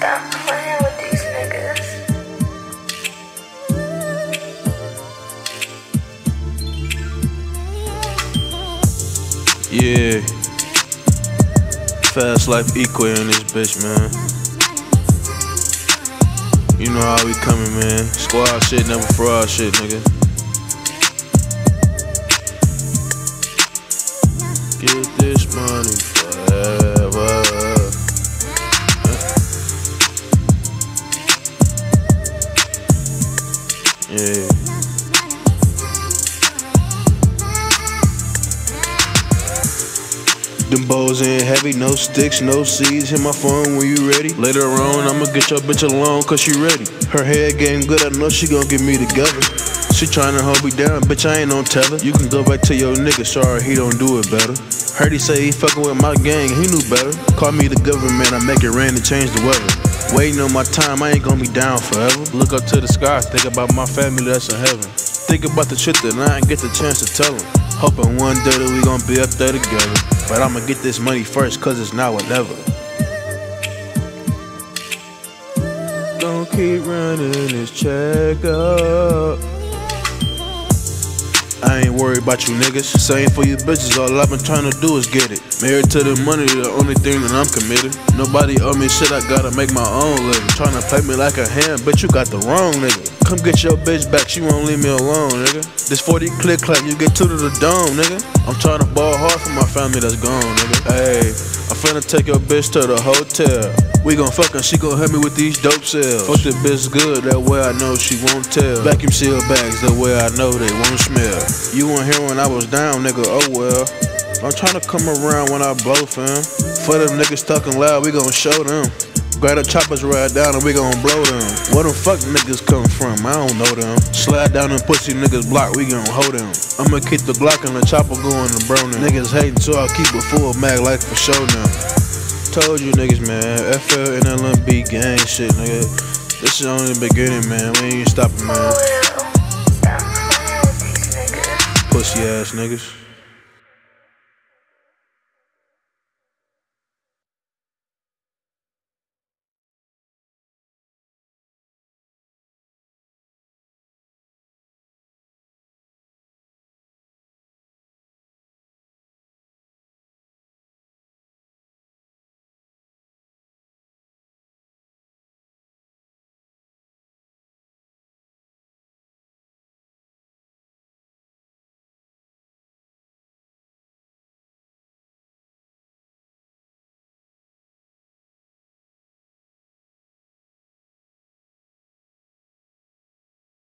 Stop playing with these niggas. Yeah. Fast life E'Quay in this bitch, man. You know how we coming, man. Squad shit, never fraud shit, nigga. Get this money Yeah. Them bows ain't heavy, no sticks, no seeds. Hit my phone when you ready. Later on, I'ma get your bitch alone, cause she ready. Her head game good, I know she gon' get me together. She tryna hold me down, bitch, I ain't no teller. You can go back to your nigga, sorry, he don't do it better. Heard he say he fucking with my gang, he knew better. Call me the government, I make it rain and change the weather. Waiting on my time, I ain't gonna be down forever. Look up to the sky, think about my family that's in heaven. Think about the shit that I ain't get the chance to tell them. Hoping one day that we gonna be up there together. But I'ma get this money first, cause it's now or never. Don't keep running this check up. Worried about you niggas. Same for you bitches, all I've been trying to do is get it. Married to the money, the only thing that I'm committed. Nobody owe me shit, I gotta make my own living. Trying to play me like a hand, bitch, you got the wrong nigga. Come get your bitch back, she won't leave me alone, nigga. This 40 click clap, you get two to the dome, nigga. I'm trying to ball hard for my family that's gone, nigga. Hey, I'm finna take your bitch to the hotel. We gon' fuck and she gon' help me with these dope sales. Fuck the bitch good, that way I know she won't tell. Vacuum seal bags, that way I know they won't smell. You weren't here when I was down, nigga, oh well. I'm tryna come around when I blow, fam. For them niggas talking loud, we gon' show them. Grab the choppers right down and we gon' blow them. Where the fuck niggas come from? I don't know them. Slide down and pussy niggas block, we gon' hold them. I'ma keep the Glock and the chopper going to bro them. Niggas hating, so I keep it full mag like for show now. Told you niggas, man. FL and LMB gang shit, nigga. This is only the beginning, man. We ain't stopping, man. Pussy ass niggas.